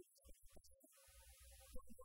ハハハハ!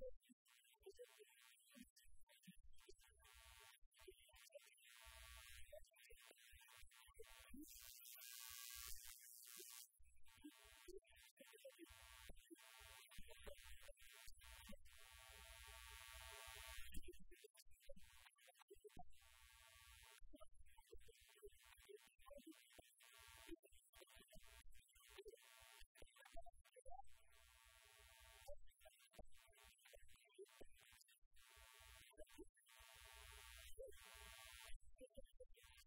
Thank you.